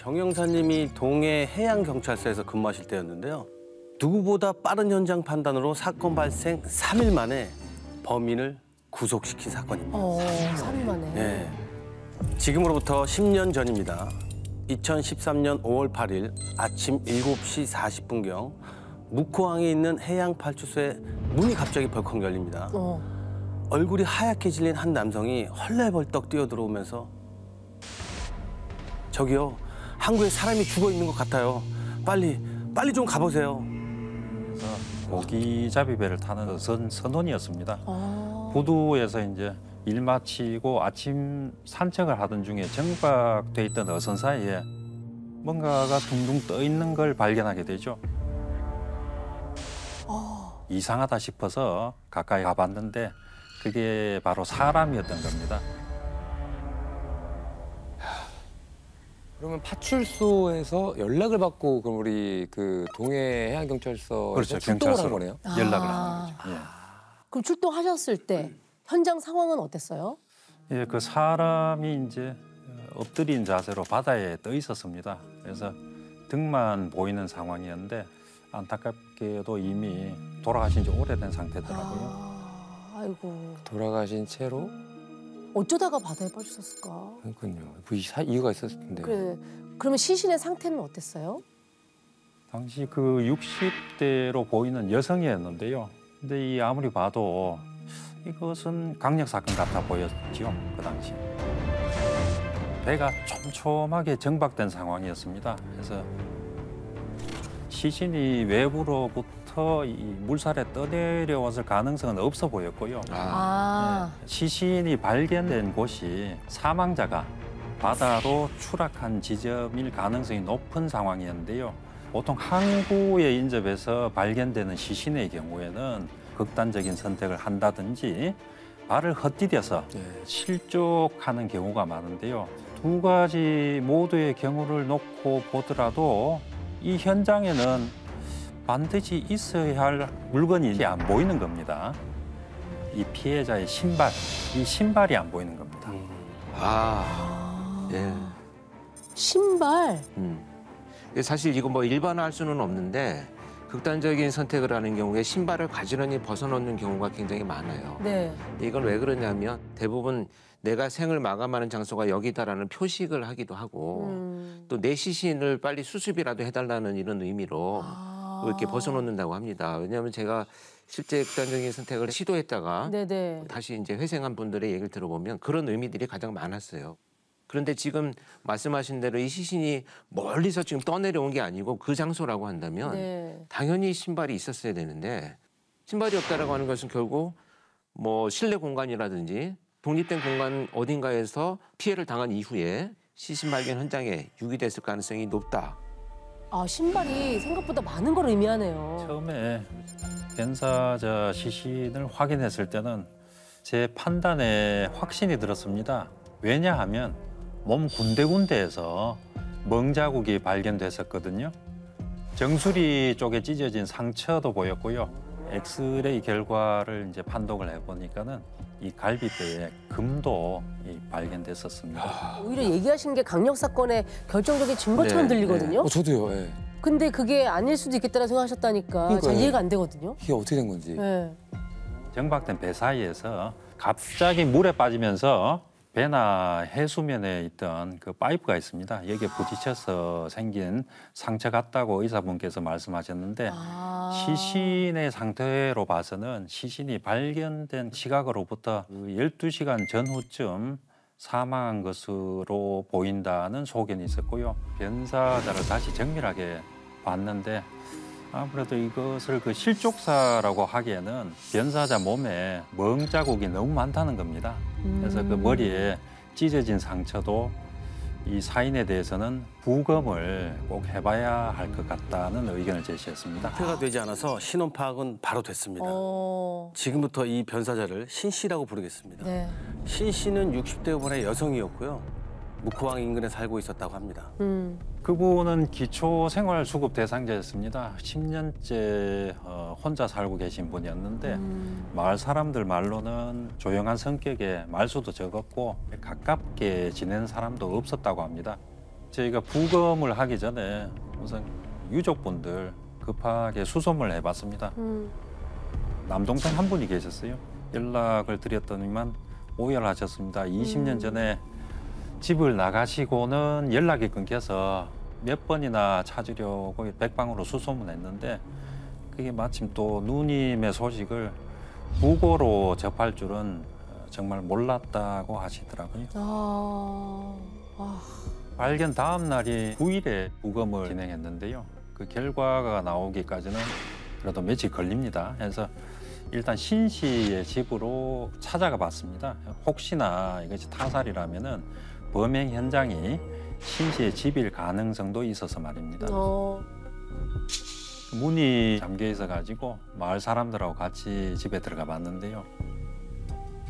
정영사님이 동해 해양경찰서에서 근무하실 때였는데요. 누구보다 빠른 현장 판단으로 사건 발생 3일 만에 범인을 구속시킨 사건입니다. 어, 3일 만에. 네. 지금으로부터 10년 전입니다. 2013년 5월 8일 아침 7시 40분경 묵호항에 있는 해양팔출소에 문이 갑자기 벌컥 열립니다. 어. 얼굴이 하얗게 질린 한 남성이 헐레벌떡 뛰어들어오면서 저기요 항구에 사람이 죽어 있는 것 같아요. 빨리 빨리 좀 가보세요. 고기잡이 배를 타는 선, 선원이었습니다. 아. 부두에서 이제 일 마치고 아침 산책을 하던 중에 정박돼 있던 어선 사이에 뭔가가 둥둥 떠 있는 걸 발견하게 되죠. 이상하다 싶어서 가까이 가봤는데 그게 바로 사람이었던 겁니다. 그러면 파출소에서 연락을 받고 그럼 우리 그 동해 해양경찰서에서 그렇죠, 출동을 한 경찰서로. 거네요? 연락을 아. 하는 거죠. 예. 그럼 출동하셨을 때 현장 상황은 어땠어요? 예, 그 사람이 이제 엎드린 자세로 바다에 떠 있었습니다. 그래서 등만 보이는 상황이었는데 안타깝게도 이미 돌아가신 지 오래된 상태더라고요. 아, 아이고. 돌아가신 채로 어쩌다가 바다에 빠졌었을까? 그러니까요. 그 사- 이유가 있었을 텐데. 그래. 그러면 시신의 상태는 어땠어요? 당시 그 60대로 보이는 여성이었는데요. 근데 이 아무리 봐도 이것은 강력 사건 같아 보였지요. 그 당시. 배가 촘촘하게 정박된 상황이었습니다. 그래서 시신이 외부로부터 이 물살에 떠내려왔을 가능성은 없어 보였고요. 아, 아. 시신이 발견된 곳이 사망자가 바다로 추락한 지점일 가능성이 높은 상황이었는데요. 보통 항구에 인접해서 발견되는 시신의 경우에는 극단적인 선택을 한다든지 발을 헛디뎌서 네. 실족하는 경우가 많은데요. 두 가지 모두의 경우를 놓고 보더라도 이 현장에는 반드시 있어야 할 물건이 안 보이는 겁니다. 이 피해자의 신발, 이 신발이 안 보이는 겁니다. 아, 아. 예. 신발. 음. 사실 이거 뭐 일반화할 수는 없는데 극단적인 선택을 하는 경우에 신발을 가지런히 벗어놓는 경우가 굉장히 많아요. 네. 이건 왜 그러냐면 대부분 내가 생을 마감하는 장소가 여기다라는 표식을 하기도 하고 음. 또내 시신을 빨리 수습이라도 해달라는 이런 의미로 아. 이렇게 벗어놓는다고 합니다. 왜냐하면 제가 실제 극단적인 선택을 시도했다가 네네. 다시 이제 회생한 분들의 얘기를 들어보면 그런 의미들이 가장 많았어요. 그런데 지금 말씀하신 대로 이 시신이 멀리서 지금 떠내려온 게 아니고 그 장소라고 한다면 네. 당연히 신발이 있었어야 되는데 신발이 없다라고 하는 것은 결국 뭐 실내 공간이라든지 독립된 공간 어딘가에서 피해를 당한 이후에 시신 발견 현장에 유기됐을 가능성이 높다. 아 신발이 생각보다 많은 걸 의미하네요. 처음에 변사자 시신을 확인했을 때는 제 판단에 확신이 들었습니다. 왜냐하면 몸 군데군데에서 멍자국이 발견됐었거든요. 정수리 쪽에 찢어진 상처도 보였고요. 엑스레이 결과를 이제 판독을 해보니까는 이 갈비뼈에 금도 이 발견됐었습니다. 오히려 얘기하신 게 강력 사건의 결정적인 증거처럼 네, 들리거든요. 어, 저도요. 예. 근데 그게 아닐 수도 있겠다는 생각하셨다니까 잘 그러니까요. 이해가 안 되거든요. 이게 어떻게 된 건지. 네. 정박된 배 사이에서 갑자기 물에 빠지면서 배나 해수면에 있던 그 파이프가 있습니다. 여기에 부딪혀서 생긴 상처 같다고 의사분께서 말씀하셨는데 아. 시신의 상태로 봐서는 시신이 발견된 시각으로부터 그 12시간 전후쯤 사망한 것으로 보인다는 소견이 있었고요. 변사자를 다시 정밀하게 봤는데 아무래도 이것을 그 실족사라고 하기에는 변사자 몸에 멍 자국이 너무 많다는 겁니다. 그래서 그 음. 머리에 찢어진 상처도 이 사인에 대해서는 부검을 꼭 해봐야 할 것 같다는 의견을 제시했습니다. 피해가 되지 않아서 신원 파악은 바로 됐습니다. 어. 지금부터 이 변사자를 신 씨라고 부르겠습니다. 네. 신 씨는 60대 후반의 여성이었고요. 묵호항 인근에 살고 있었다고 합니다. 음. 그분은 기초생활수급 대상자였습니다. 10년째 어, 혼자 살고 계신 분이었는데 음. 마을 사람들 말로는 조용한 성격에 말수도 적었고 가깝게 지내는 사람도 없었다고 합니다. 저희가 부검을 하기 전에 우선 유족분들 급하게 수소문을 해봤습니다. 음. 남동생 한 분이 계셨어요. 연락을 드렸더니만 오열하셨습니다. 20년 전에 집을 나가시고는 연락이 끊겨서 몇 번이나 찾으려고 백방으로 수소문했는데 그게 마침 또 누님의 소식을 부고로 접할 줄은 정말 몰랐다고 하시더라고요. 아. 아. 발견 다음 날이 9일에 부검을 진행했는데요. 그 결과가 나오기까지는 그래도 며칠 걸립니다. 그래서 일단 신 씨의 집으로 찾아가 봤습니다. 혹시나 이것이 타살이라면은 범행 현장이 신 씨의 집일 가능성도 있어서 말입니다. 어. 문이 잠겨 있어 가지고 마을 사람들하고 같이 집에 들어가 봤는데요.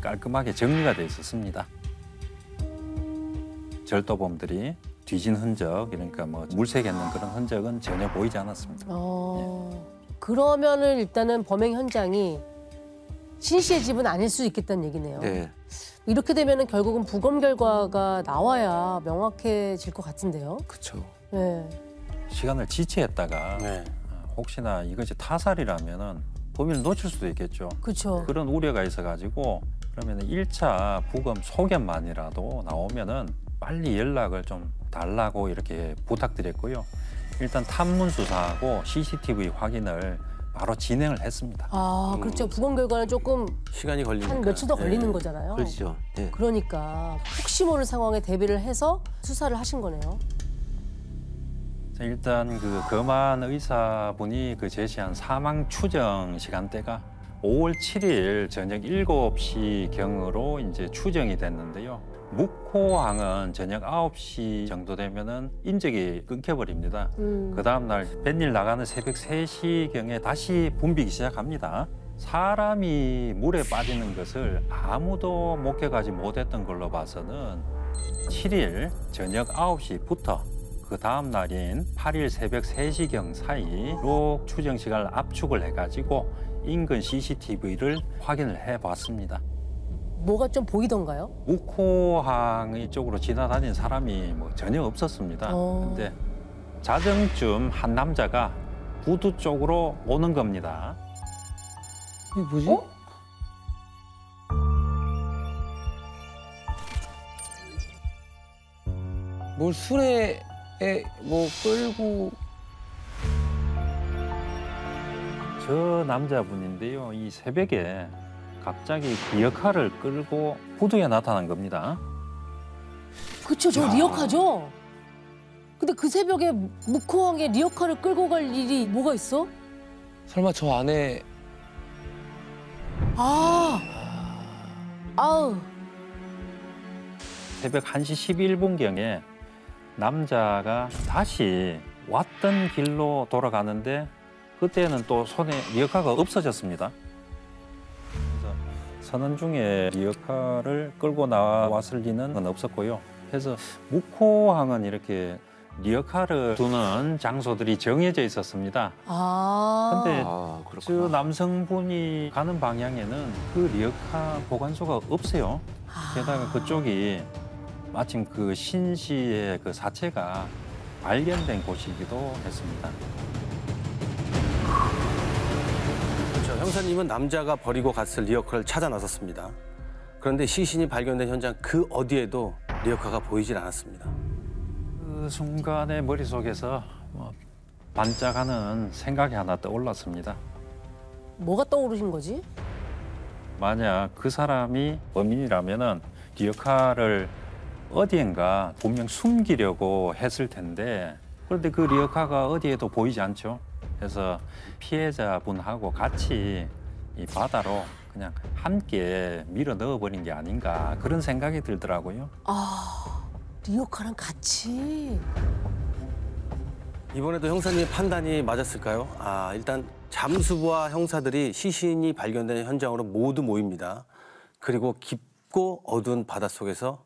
깔끔하게 정리가 돼 있었습니다. 절도범들이 뒤진 흔적, 그러니까 뭐 물색했는 그런 흔적은 전혀 보이지 않았습니다. 어. 그러면은 일단은 범행 현장이 신 씨의 집은 아닐 수 있겠다는 얘기네요. 네. 이렇게 되면 은 결국은 부검 결과가 나와야 명확해질 것 같은데요. 그쵸. 네. 시간을 지체했다가 네. 혹시나 이것이 타살이라면은 범인을 놓칠 수도 있겠죠. 그렇죠. 그런 우려가 있어가지고 그러면 일차 부검 소견만이라도 나오면은 빨리 연락을 좀 달라고 이렇게 부탁드렸고요. 일단 탐문 수사하고 CCTV 확인을 바로 진행을 했습니다. 아, 그렇죠. 부검 결과는 조금 시간이 걸리니까. 한 며칠 더 네. 걸리는 거잖아요. 그렇죠. 네. 그러니까 혹시 모를 상황에 대비를 해서 수사를 하신 거네요. 자, 일단 그 검안 의사분이 그 제시한 사망 추정 시간대가 5월 7일 저녁 7시 경으로 이제 추정이 됐는데요. 묵호항은 저녁 9시 정도 되면은 인적이 끊겨버립니다. 음. 그 다음날 뱃일 나가는 새벽 3시경에 다시 붐비기 시작합니다. 사람이 물에 빠지는 것을 아무도 목격하지 못했던 걸로 봐서는 7일 저녁 9시부터 그 다음 날인 8일 새벽 3시경 사이로 추정 시간을 압축을 해가지고 인근 CCTV를 확인을 해봤습니다. 뭐가 좀 보이던가요? 묵호항 이쪽으로 지나다닌 사람이 뭐 전혀 없었습니다. 어. 근데 자정쯤 한 남자가 부두 쪽으로 오는 겁니다. 이게 뭐지? 어? 뭘 술에 뭐 끌고 저 남자분인데요. 이 새벽에 갑자기 기어카를 끌고 부두에 나타난 겁니다. 그쵸, 저 리어카죠? 근데 그 새벽에 묵호항에 리어카를 끌고 갈 일이 뭐가 있어? 설마 저 안에 아, 아우, 새벽 1시 11분경에 남자가 다시 왔던 길로 돌아가는데 그때는 또 손에 리어카가 없어졌습니다. 그래서 선원 중에 리어카를 끌고 나왔을 리는 없었고요. 그래서 묵호항은 이렇게 리어카를 두는 장소들이 정해져 있었습니다. 아. 근데 아, 저 그렇구나. 남성분이 가는 방향에는 그 리어카 보관소가 없어요. 아. 게다가 그쪽이 마침 그 신 씨의 그 사체가 발견된 곳이기도 했습니다. 형사님은 남자가 버리고 갔을 리어카를 찾아 나섰습니다. 그런데 시신이 발견된 현장 그 어디에도 리어카가 보이질 않았습니다. 그 순간에 머릿속에서 뭐 반짝하는 생각이 하나 떠올랐습니다. 뭐가 떠오르신 거지? 만약 그 사람이 범인이라면은 리어카를 어디엔가 분명 숨기려고 했을 텐데 그런데 그 리어카가 어디에도 보이지 않죠. 그래서 피해자분하고 같이 이 바다로 그냥 함께 밀어 넣어버린 게 아닌가 그런 생각이 들더라고요. 아, 리어카랑 같이. 이번에도 형사님 판단이 맞았을까요? 아, 일단 잠수부와 형사들이 시신이 발견된 현장으로 모두 모입니다. 그리고 깊고 어두운 바닷속에서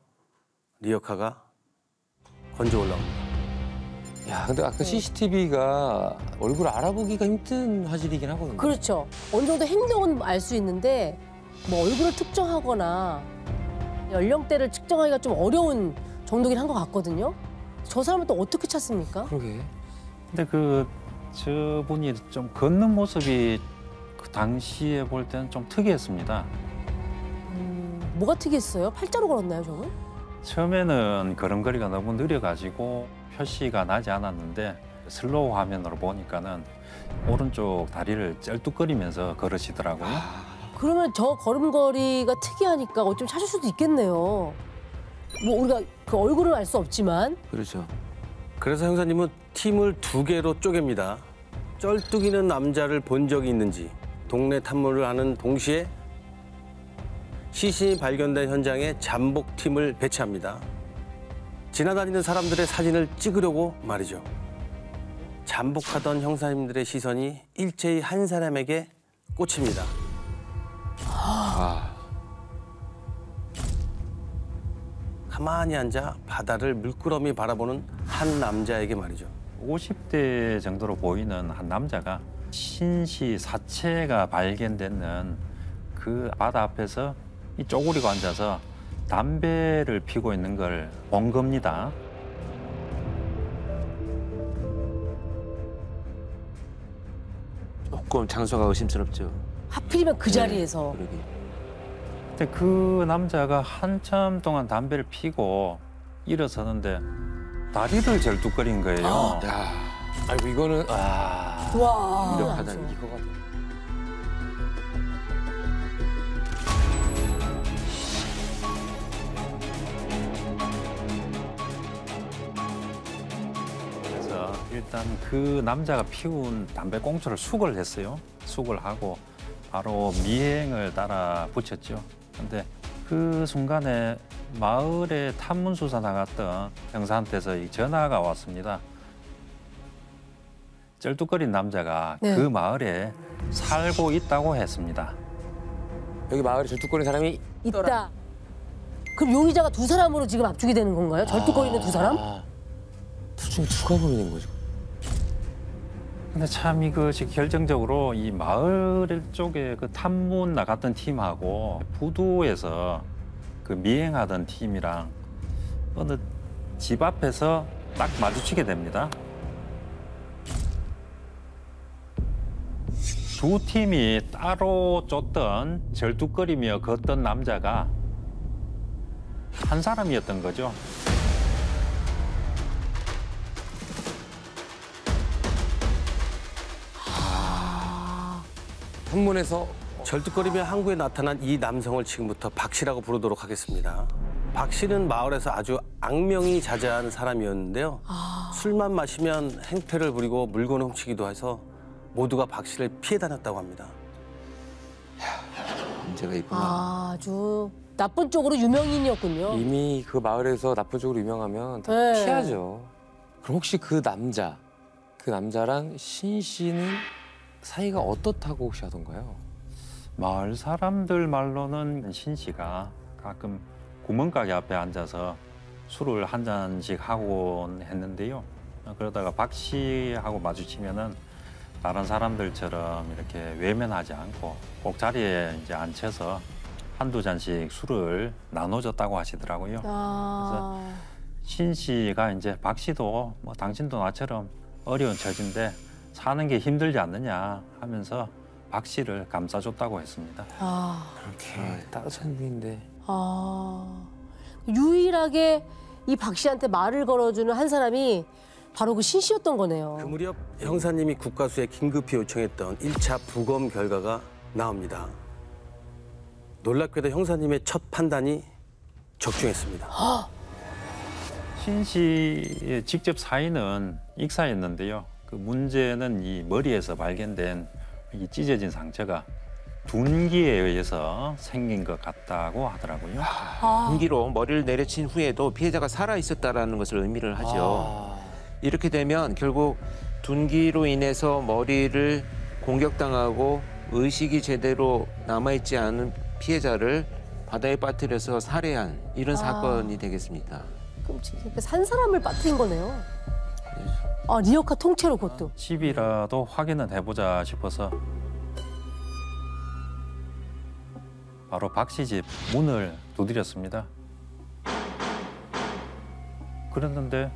리어카가 건져 올라옵니다. 야 근데 아까 CCTV가 얼굴 알아보기가 힘든 화질이긴 하거든요. 그렇죠. 어느 정도 행동은 알 수 있는데 뭐 얼굴을 특정하거나 연령대를 측정하기가 좀 어려운 정도긴 한 것 같거든요. 저 사람은 또 어떻게 찾습니까? 그러게. 근데 그 저분이 좀 걷는 모습이 그 당시에 볼 때는 좀 특이했습니다. 음, 뭐가 특이했어요? 팔자로 걸었나요, 저는? 처음에는 걸음걸이가 너무 느려가지고 표시가 나지 않았는데 slow 화면으로 보니까는 오른쪽 다리를 쩔뚝거리면서 걸으시더라고요. 그러면 저 걸음걸이가 특이하니까 어쩜 찾을 수도 있겠네요. 뭐 우리가 그 얼굴을 알 수 없지만 그렇죠. 그래서 형사님은 팀을 두 개로 쪼갭니다. 쩔뚝이는 남자를 본 적이 있는지 동네 탐문을 하는 동시에 시신이 발견된 현장에 잠복팀을 배치합니다. 지나다니는 사람들의 사진을 찍으려고 말이죠. 잠복하던 형사님들의 시선이 일제히 한 사람에게 꽂힙니다. 아, 가만히 앉아 바다를 물끄러미 바라보는 한 남자에게 말이죠. 50대 정도로 보이는 한 남자가 신시 사체가 발견되는 그 바다 앞에서 이 쪼그리고 앉아서 담배를 피고 있는 걸 본 겁니다. 조금 장소가 의심스럽죠. 하필이면 그 자리에서 그러게. 근데 그 남자가 한참 동안 담배를 피고 일어서는데 다리를 절뚝거린 거예요. 야, 아이고 이거는 아, 와 무력하다니. 이거 같 일단 그 남자가 피운 담배 꽁초를 수거를 했어요. 수거를 하고 바로 미행을 따라 붙였죠. 근데 그 순간에 마을에 탐문수사 나갔던 형사한테서 이 전화가 왔습니다. 쩔뚝거린 남자가 네. 그 마을에 살고 있다고 했습니다. 여기 마을에 절뚝거리는 사람이 있다. 그럼 용의자가 두 사람으로 지금 압축이 되는 건가요? 절뚝거리는 두 사람? 아, 둘 중에 누가 범인인 거죠? 근데 참 이것이 결정적으로 이 마을 쪽에 그 탐문 나갔던 팀하고 부두에서 그 미행하던 팀이랑 어느 집 앞에서 딱 마주치게 됩니다. 두 팀이 따로 쫓던 절뚝거리며 걷던 남자가 한 사람이었던 거죠. 한문에서 절뚝거리며 항구에 나타난 이 남성을 지금부터 박 씨라고 부르도록 하겠습니다. 박 씨는 마을에서 아주 악명이 자자한 사람이었는데요. 술만 마시면 행패를 부리고 물건을 훔치기도 해서 모두가 박 씨를 피해 다녔다고 합니다. 문제가 있구나. 아, 아주 나쁜 쪽으로 유명인이었군요. 이미 그 마을에서 나쁜 쪽으로 유명하면 다 네. 피하죠. 그럼 혹시 그 남자, 그 남자랑 신 씨는 사이가 어떻다고 혹시 하던가요? 마을 사람들 말로는 신 씨가 가끔 구멍가게 앞에 앉아서 술을 한 잔씩 하곤 했는데요. 어, 그러다가 박 씨하고 마주치면은 다른 사람들처럼 이렇게 외면하지 않고 꼭 자리에 이제 앉혀서 한두 잔씩 술을 나눠줬다고 하시더라고요. 아, 신 씨가 이제 박 씨도 뭐 당신도 나처럼 어려운 처지인데 사는 게 힘들지 않느냐 하면서 박 씨를 감싸줬다고 했습니다. 아, 그렇게 따뜻한 분인데. 아. 유일하게 이 박 씨한테 말을 걸어주는 한 사람이 바로 그 신 씨였던 거네요. 그 무렵 형사님이 국가수에 긴급히 요청했던 1차 부검 결과가 나옵니다. 놀랍게도 형사님의 첫 판단이 적중했습니다. 신 씨의 직접 사인은 익사였는데요. 그 문제는 이 머리에서 발견된 이 찢어진 상처가 둔기에 의해서 생긴 것 같다고 하더라고요. 아, 분기로 머리를 내려친 후에도 피해자가 살아 있었다라는 것을 의미를 하죠. 아, 이렇게 되면 결국 둔기로 인해서 머리를 공격당하고 의식이 제대로 남아있지 않은 피해자를 바다에 빠뜨려서 살해한 이런 아. 사건이 되겠습니다. 끔찍해. 그산 사람을 빠뜨린 거네요. 아, 리어카 통째로 그것도. 집이라도 확인은 해보자 싶어서 바로 박씨 집 문을 두드렸습니다. 그랬는데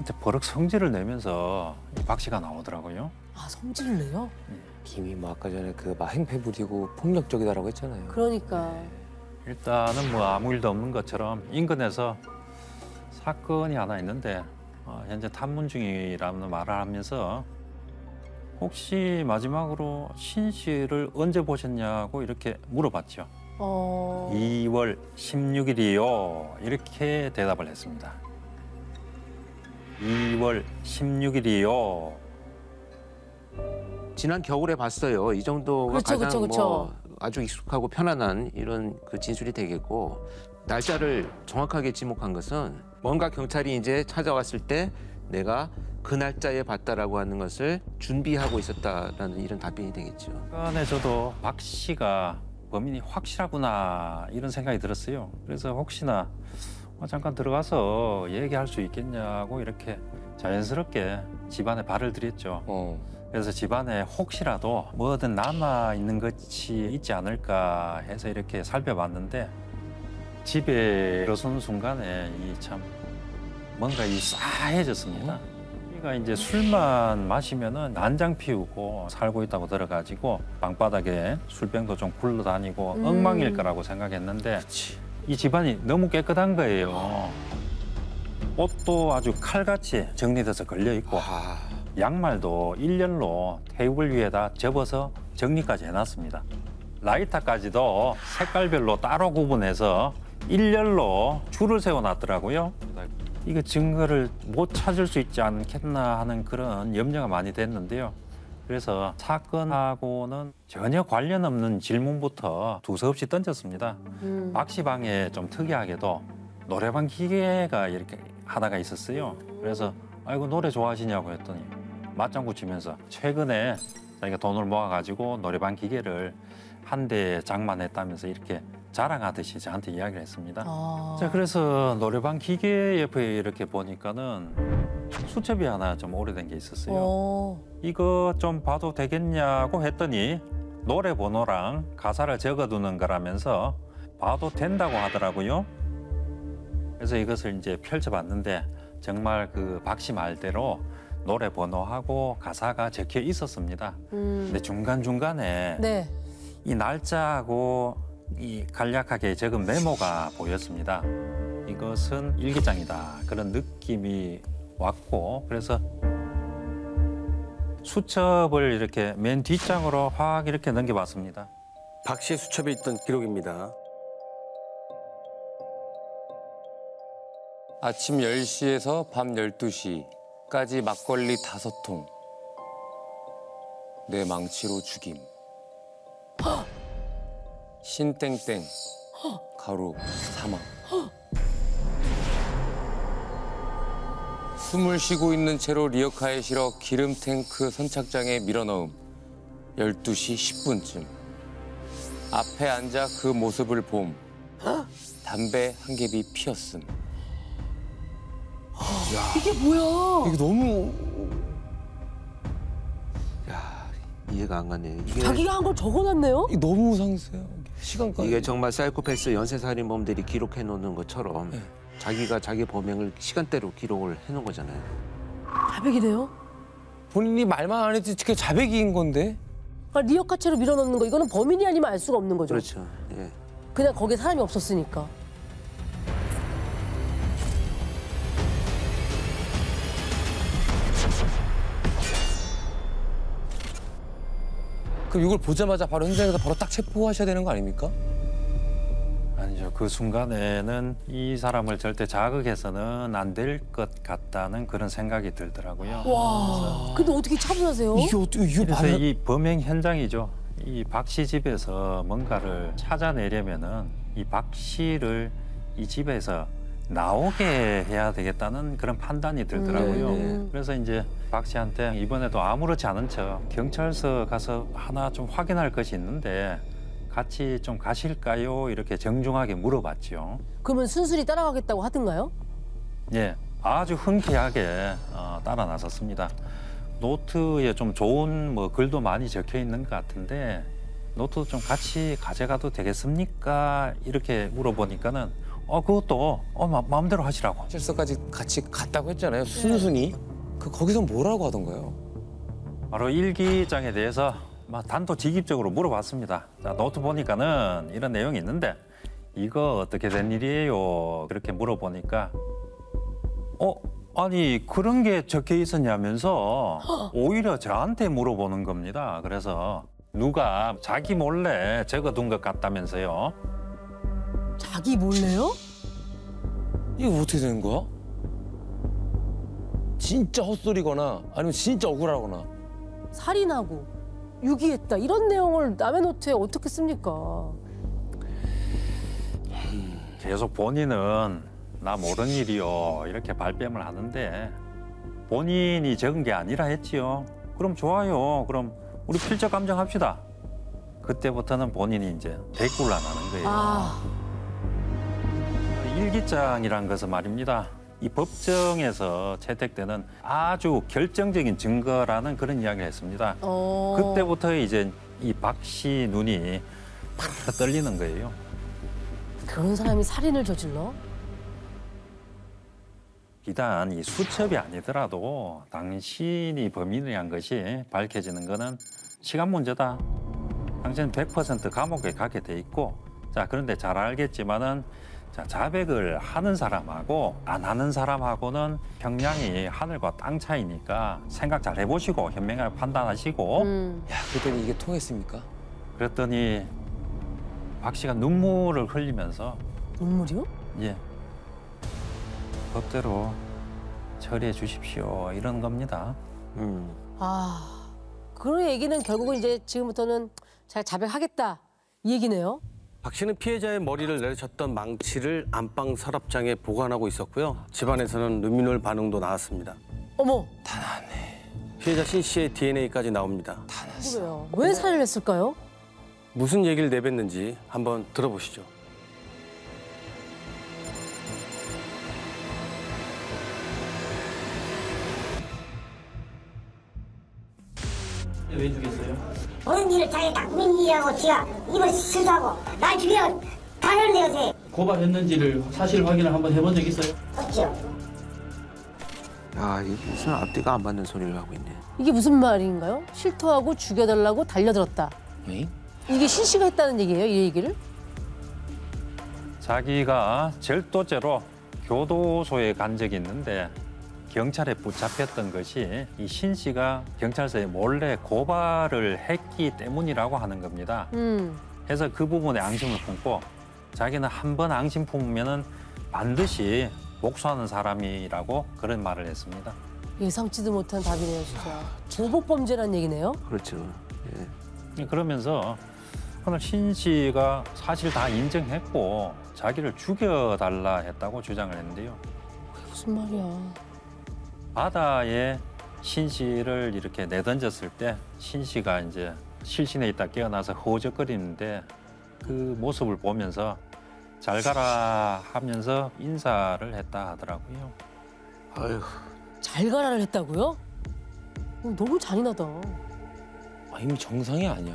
이제 버럭 성질을 내면서 이박 씨가 나오더라고요. 아 성질을 내요? 김이 뭐 아까 전에 그막 행패 부리고 폭력적이다라고 했잖아요. 그러니까 일단은 뭐 아무 일도 없는 것처럼 인근에서 사건이 하나 있는데 어, 현재 탐문 중이라는 말을 하면서 혹시 마지막으로 신 씨를 언제 보셨냐고 이렇게 물어봤죠. 어 2월 16일이요. 이렇게 대답을 했습니다. 2월 16일이요. 지난 겨울에 봤어요. 이 정도가 그렇죠, 가장 그렇죠, 뭐 아주 익숙하고 편안한 이런 그 진술이 되겠고 날짜를 정확하게 지목한 것은 뭔가 경찰이 이제 찾아왔을 때 내가 그 날짜에 봤다라고 하는 것을 준비하고 있었다라는 이런 답변이 되겠죠. 간에 저도 박 씨가 범인이 확실하구나 이런 생각이 들었어요. 그래서 혹시나 어, 잠깐 들어가서 얘기할 수 있겠냐고 이렇게 자연스럽게 집안에 발을 들였죠. 어. 그래서 집안에 혹시라도 뭐든 남아 있는 것이 있지 않을까 해서 이렇게 살펴봤는데 집에 들어서는 순간에 이 참 뭔가 이 싸해졌습니다. 우리가 이제 술만 마시면은 난장 피우고 살고 있다고 들어가지고 방바닥에 술병도 좀 굴러다니고 음. 엉망일 거라고 생각했는데 이 집안이 너무 깨끗한 거예요. 옷도 아주 칼같이 정리돼서 걸려 있고 아, 양말도 일렬로 테이블 위에다 접어서 정리까지 해놨습니다. 라이터까지도 색깔별로 따로 구분해서 일렬로 줄을 세워놨더라고요. 이거 증거를 못 찾을 수 있지 않겠나 하는 그런 염려가 많이 됐는데요. 그래서 사건하고는 전혀 관련 없는 질문부터 두서없이 던졌습니다. 음. 박씨 방에 좀 특이하게도 노래방 기계가 이렇게 하나가 있었어요. 그래서 아이고 노래 좋아하시냐고 했더니 맞장구 치면서 최근에 자기가 돈을 모아가지고 노래방 기계를 한 대 장만했다면서 이렇게 자랑하듯이 저한테 이야기를 했습니다. 아. 자 그래서 노래방 기계 옆에 이렇게 보니까는 수첩이 하나 좀 오래된 게 있었어요. 어. 이거 좀 봐도 되겠냐고 했더니 노래 번호랑 가사를 적어두는 거라면서 봐도 된다고 하더라고요. 그래서 이것을 이제 펼쳐봤는데 정말 그 박씨 말대로 노래 번호하고 가사가 적혀 있었습니다. 음. 근데 중간 중간에 네. 이 날짜하고 이 간략하게 적은 메모가 보였습니다. 이것은 일기장이다 그런 느낌이 왔고 그래서 수첩을 이렇게 맨 뒷장으로 확 이렇게 넘겨봤습니다. 박 씨의 수첩에 있던 기록입니다. 아침 10시에서 밤 12시까지 막걸리 다섯 통. 내 망치로 죽임. 신땡땡. 가루 사망. 숨을 쉬고 있는 채로 리어카에 실어 기름 탱크 선착장에 밀어넣음. 12시 10분쯤. 앞에 앉아 그 모습을 봄. 담배 한 갭이 피었음. 이게 뭐야? 이게 너무 야 이해가 안 가네. 이게 자기가 한 걸 적어놨네요? 이게 너무 상세요. 시간까지. 이게 정말 사이코패스 연쇄살인범들이 기록해 놓는 것처럼 네. 자기가 자기 범행을 시간대로 기록을 해 놓은 거잖아요. 자백이네요? 본인이 말만 안 했지 그게 자백인 건데. 그러니까 리어카체로 밀어넣는 거 이거는 범인이 아니면 알 수가 없는 거죠. 그렇죠. 예. 그냥 거기에 사람이 없었으니까. 그럼 이걸 보자마자 바로 현장에서 바로 딱 체포하셔야 되는 거 아닙니까? 아니죠. 그 순간에는 이 사람을 절대 자극해서는 안 될 것 같다는 그런 생각이 들더라고요. 와. 근데 어떻게 차분하세요? 이게 어떻게 이게 그래서 말이 범행 현장이죠. 이 박 씨 집에서 뭔가를 찾아내려면은 이 박 씨를 이 집에서 나오게 해야 되겠다는 그런 판단이 들더라고요. 네, 네. 그래서 이제 박 씨한테 이번에도 아무렇지 않은 척 경찰서 가서 하나 좀 확인할 것이 있는데 같이 좀 가실까요? 이렇게 정중하게 물어봤죠. 그러면 순순히 따라가겠다고 하던가요? 예, 아주 흔쾌하게 어, 따라 나섰습니다. 노트에 좀 좋은 뭐 글도 많이 적혀 있는 것 같은데 노트 좀 같이 가져가도 되겠습니까? 이렇게 물어보니까는 어 그것도 어 마, 마음대로 하시라고. 실서까지 같이 갔다고 했잖아요. 순순히. 그 거기서 뭐라고 하던가요? 바로 일기장에 대해서 막 단도직입적으로 물어봤습니다. 자, 노트 보니까는 이런 내용이 있는데 이거 어떻게 된 일이에요? 그렇게 물어보니까 어 아니 그런 게 적혀 있었냐면서 오히려 저한테 물어보는 겁니다. 그래서 누가 자기 몰래 적어둔 것 같다면서요. 자기 몰래요? 이거 어떻게 되는 거야? 진짜 헛소리거나 아니면 진짜 억울하거나 살인하고 유기했다 이런 내용을 남의 노트에 어떻게 씁니까? 계속 본인은 나 모르는 일이요 이렇게 발뺌을 하는데 본인이 적은 게 아니라 했지요. 그럼 좋아요. 그럼 우리 필적 감정합시다. 그때부터는 본인이 이제 대꾸를 안 하는 거예요. 아 일기장이란 것은 말입니다. 이 법정에서 채택되는 아주 결정적인 증거라는 그런 이야기를 했습니다. 어. 그때부터 이제 이 박 씨 눈이 팍 떨리는 거예요. 그런 사람이 살인을 저질러? 비단 이 수첩이 아니더라도 당신이 범인이란 것이 밝혀지는 것은 시간 문제다. 당신은 100% 감옥에 가게 돼 있고 자 그런데 잘 알겠지만은 자 자백을 하는 사람하고 안 하는 사람하고는 형량이 하늘과 땅 차이니까 생각 잘 해보시고 현명하게 판단하시고 음. 야 그랬더니 이게 통했습니까? 그랬더니 박 씨가 눈물을 흘리면서 눈물이요? 예 법대로 처리해 주십시오 이런 겁니다. 음. 아, 그 얘기는 결국은 이제 지금부터는 잘 자백하겠다 이 얘기네요. 박 씨는 피해자의 머리를 내리쳤던 망치를 안방 서랍장에 보관하고 있었고요. 집안에서는 루미놀 반응도 나왔습니다. 어머, 피해자 신 씨의 DNA까지 나옵니다. 그래요. 왜 살인을 했을까요? 무슨 얘기를 내뱉는지 한번 들어보시죠. 왜 죽였어요? 모든 일을 자기 닦는 일이라고 지가 입을 실수하고 날 죽여 당연히 내세요 고발했는지를 사실 확인을 한번 해본 적 있어요? 없죠. 야, 이게 무슨 앞뒤가 안 맞는 소리를 하고 있네. 이게 무슨 말인가요? 실토하고 죽여달라고 달려들었다. 응? 이게 신 씨가 했다는 얘기예요, 이 얘기를? 자기가 절도죄로 교도소에 간 적이 있는데 경찰에 붙잡혔던 것이 이 신 씨가 경찰서에 몰래 고발을 했기 때문이라고 하는 겁니다. 음. 그래서 그 부분에 앙심을 품고 자기는 한 번 앙심 품으면은 반드시 복수하는 사람이라고 그런 말을 했습니다. 예상치도 못한 답이네요, 진짜. 보복 범죄란 얘기네요. 그렇죠. 예. 그러면서 오늘 신 씨가 사실 다 인정했고 자기를 죽여달라 했다고 주장을 했는데요. 그게 무슨 말이야. 바다에 신 씨를 이렇게 내던졌을 때신 씨가 이제 실신에 있다 깨어나서 허우적거리는데 그 모습을 보면서 잘 가라 하면서 인사를 했다 하더라고요. 아유, 잘 가라를 했다고요? 어, 너무 잔인하다. 아, 이미 정상이 아니야.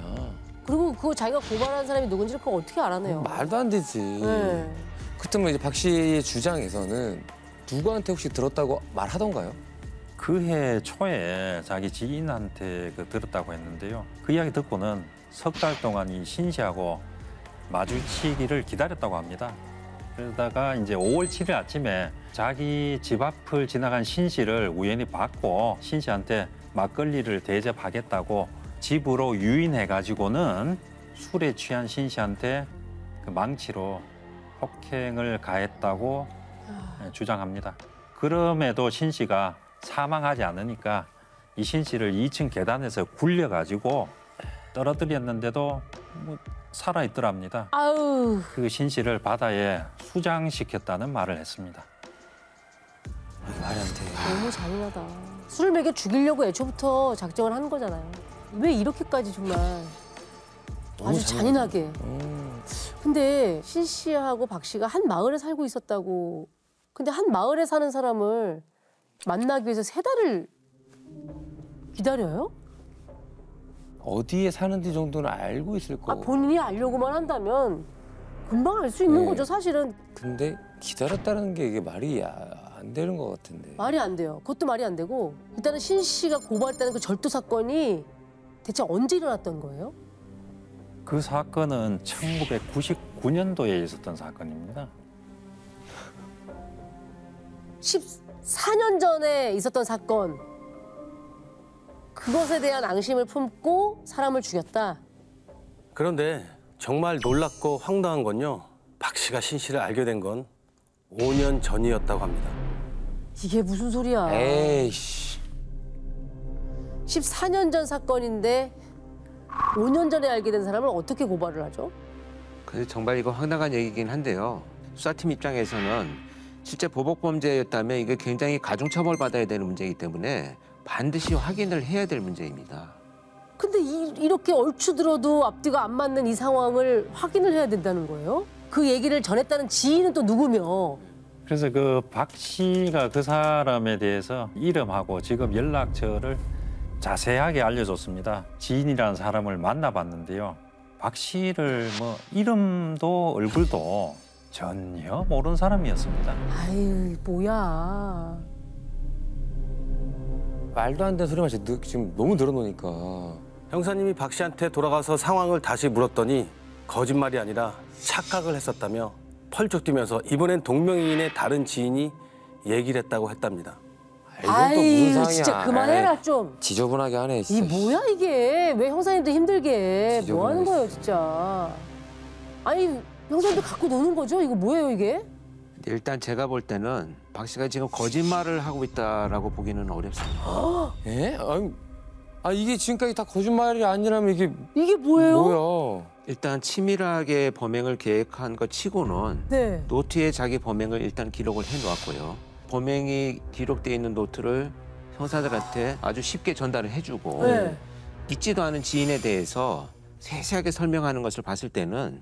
그리고 그거 자기가 고발한 사람이 누군지를 그걸 어떻게 알아내요? 말도 안 되지. 네. 이제 박 씨의 주장에서는 누구한테 혹시 들었다고 말하던가요? 그 해 초에 자기 지인한테 그 들었다고 했는데요. 그 이야기 듣고는 석 달 동안 이신 씨하고 마주치기를 기다렸다고 합니다. 그러다가 이제 5월 7일 아침에 자기 집 앞을 지나간 신 씨를 우연히 봤고 신 씨한테 막걸리를 대접하겠다고 집으로 유인해 가지고는 술에 취한 신 씨한테 그 망치로 폭행을 가했다고 예, 주장합니다. 그럼에도 신 씨가 사망하지 않으니까 이신 씨를 2층 계단에서 굴려 가지고 떨어뜨렸는데도 뭐 살아 있더랍니다. 아우, 그 신 씨를 바다에 수장시켰다는 말을 했습니다. 말이 안 돼. 너무 잔인하다. 술을 먹여 죽이려고 애초부터 작정을 한 거잖아요. 왜 이렇게까지 정말 너무 아주 잔인하게. 음. 근데 신 씨하고 박 씨가 한 마을에 살고 있었다고. 근데 한 마을에 사는 사람을 만나기 위해서 세 달을 기다려요? 어디에 사는지 정도는 알고 있을 아 거고. 본인이 알려고만 한다면 금방 알 수 있는 네. 거죠. 사실은 근데 기다렸다는 게 이게 말이 아- 안 되는 것 같은데. 말이 안 돼요. 그것도 말이 안 되고 일단은 신 씨가 고발했다는 그 절도 사건이 대체 언제 일어났던 거예요? 그 사건은 1999년도에 있었던 사건입니다. 14년 전에 있었던 사건. 그것에 대한 앙심을 품고 사람을 죽였다. 그런데 정말 놀랍고 황당한 건요. 박 씨가 신 씨를 알게 된 건 5년 전이었다고 합니다. 이게 무슨 소리야? 에이씨. 14년 전 사건인데 5년 전에 알게 된 사람을 어떻게 고발을 하죠? 그래서 정말 이거 황당한 얘기긴 한데요. 수사팀 입장에서는 실제 보복 범죄였다면 이게 굉장히 가중 처벌 받아야 되는 문제이기 때문에 반드시 확인을 해야 될 문제입니다. 근데 이, 렇게 얼추 들어도 앞뒤가 안 맞는 이 상황을 확인을 해야 된다는 거예요? 그 얘기를 전했다는 지인은 또 누구며? 그래서 그 박 씨가 그 사람에 대해서 이름하고 직업 연락처를 자세하게 알려줬습니다. 지인이라는 사람을 만나봤는데요. 박 씨를 뭐 이름도 얼굴도 전혀 모르는 사람이었습니다. 아유 뭐야? 말도 안 되는 소리만 지금 너무 늘어놓으니까. 형사님이 박 씨한테 돌아가서 상황을 다시 물었더니 거짓말이 아니라 착각을 했었다며 펄쩍 뛰면서 이번엔 동명이인의 다른 지인이 얘기를 했다고 했답니다. 아, 상황이야. 진짜 그만해라 에이, 좀. 지저분하게 하네. 이 뭐야 이게? 왜 형사님도 힘들게 해? 뭐 하는. 거예요 진짜? 아니 형사님도 갖고 노는 거죠? 이거 뭐예요 이게? 일단 제가 볼 때는 박 씨가 지금 거짓말을 하고 있다라고 보기는 어렵습니다. 예? 아니, 아 이게 지금까지 다 거짓말이 아니라면 이게 이게 뭐예요? 뭐야? 일단 치밀하게 범행을 계획한 것 치고는 네. 노트에 자기 범행을 일단 기록을 해놓았고요. 범행이 기록돼 있는 노트를 형사들한테 아주 쉽게 전달을 해주고 네. 있지도 않은 지인에 대해서 세세하게 설명하는 것을 봤을 때는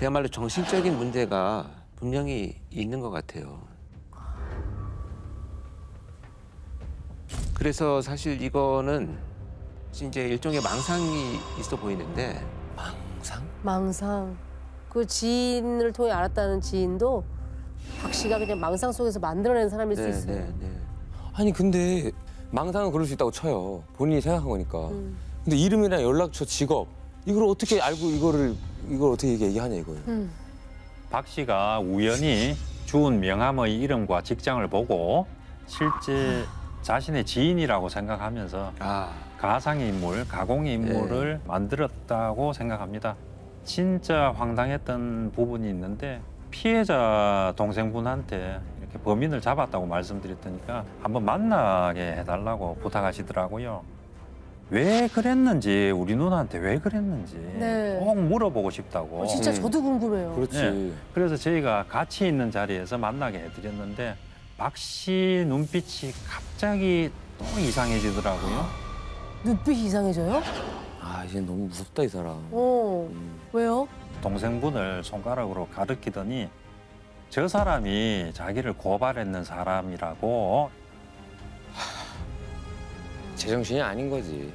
그야말로 정신적인 문제가 분명히 있는 것 같아요. 그래서 사실 이거는 이제 일종의 망상이 있어 보이는데 망상? 망상. 그 지인을 통해 알았다는 지인도 박 씨가 그냥 망상 속에서 만들어낸 사람일 수 네, 있어요. 네, 네. 아니 근데 망상은 그럴 수 있다고 쳐요. 본인이 생각한 거니까. 음. 근데 이름이나 연락처, 직업 이걸 어떻게 알고 이거를 이걸 어떻게 얘기하냐 이거예요. 음. 박 씨가 우연히 주은 명함의 이름과 직장을 보고 실제 자신의 지인이라고 생각하면서 아, 가상의 인물, 가공의 인물을 만들었다고 생각합니다. 진짜 황당했던 부분이 있는데 피해자 동생분한테 이렇게 범인을 잡았다고 말씀드렸더니까 한번 만나게 해달라고 부탁하시더라고요. 왜 그랬는지 우리 누나한테 왜 그랬는지 네. 꼭 물어보고 싶다고. 어, 진짜 음. 저도 궁금해요. 그렇지. 네. 그래서 저희가 같이 있는 자리에서 만나게 해드렸는데 박 씨 눈빛이 갑자기 또 이상해지더라고요. 눈빛 이상해져요? 아 이제 너무 무섭다 이 사람. 어. 음. 왜요? 동생분을 손가락으로 가리키더니 저 사람이 자기를 고발했는 사람이라고 제정신이 아닌 거지.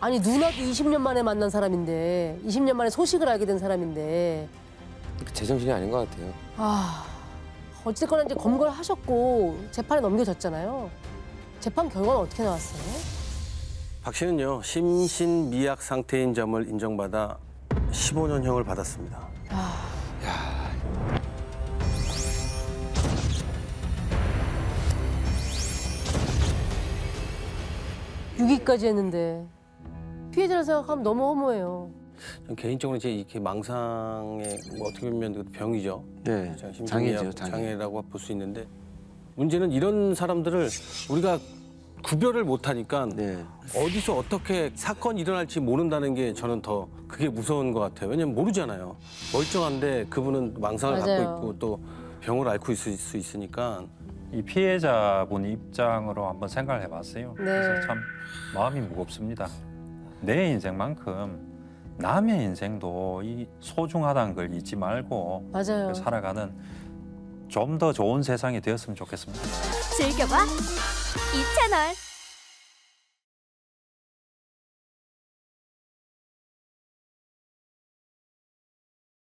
아니 누나도 20년 만에 만난 사람인데 20년 만에 소식을 알게 된 사람인데 제정신이 아닌 것 같아요. 아 어쨌거나 이제 검거를 하셨고 재판에 넘겨졌잖아요. 재판 결과는 어떻게 나왔어요? 박 씨는요 심신미약 상태인 점을 인정받아 15년형을 받았습니다. 유기까지 했는데 피해자를 생각하면 너무 허무해요. 전 개인적으로 이제 이렇게 망상의 뭐 어떻게 보면 그 병이죠. 네, 장애죠, 장애. 장애라고 볼 수 있는데 문제는 이런 사람들을 우리가 구별을 못하니까 네. 어디서 어떻게 사건이 일어날지 모른다는 게 저는 더 그게 무서운 것 같아요. 왜냐면 모르잖아요. 멀쩡한데 그분은 망상을 맞아요. 갖고 있고 또 병을 앓고 있을 수 있으니까 이 피해자분 입장으로 한번 생각을 해봤어요. 네. 그래서 참 마음이 무겁습니다. 내 인생만큼 남의 인생도 이 소중하다는 걸 잊지 말고 맞아요. 살아가는 좀 더 좋은 세상이 되었으면 좋겠습니다. 즐겨봐 이 채널.